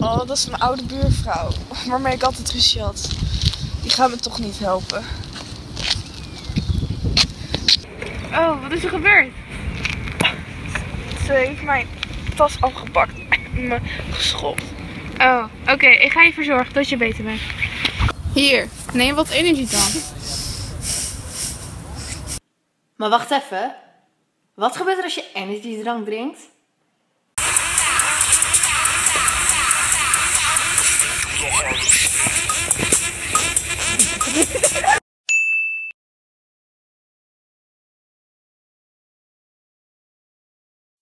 Oh, dat is mijn oude buurvrouw. Waarmee ik altijd ruzie had. Die gaat me toch niet helpen. Oh, wat is er gebeurd? Ze heeft mijn tas afgepakt en me geschopt. Oh, oké. Ik ga je verzorgen dat je beter bent. Hier, neem wat energie dan. Maar wacht even. Wat gebeurt er als je energiedrank drinkt?